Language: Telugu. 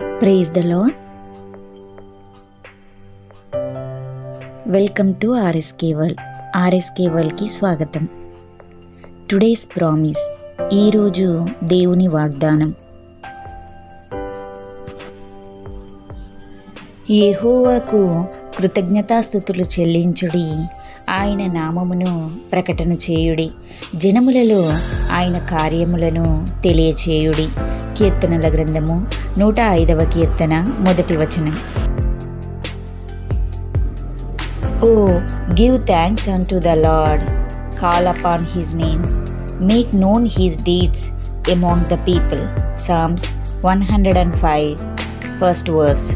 Praise the lord welcome to RSK world RSK వరల్డ్కి స్వాగతం. టుడేస్ ప్రామిస్ ఈరోజు దేవుని వాగ్దానం. యెహోవాకు కృతజ్ఞతాస్థుతులు చెల్లించుడి. ఆయన నామమును ప్రకటన చేయుడి. జనములలో ఆయన కార్యములను తెలియచేయుడి. కీర్తనల గ్రంథము నూట ఐదవ కీర్తన మొదటి వచనం O give thanks unto the Lord call upon his name make known his deeds among the people Psalms one hundred and five first verse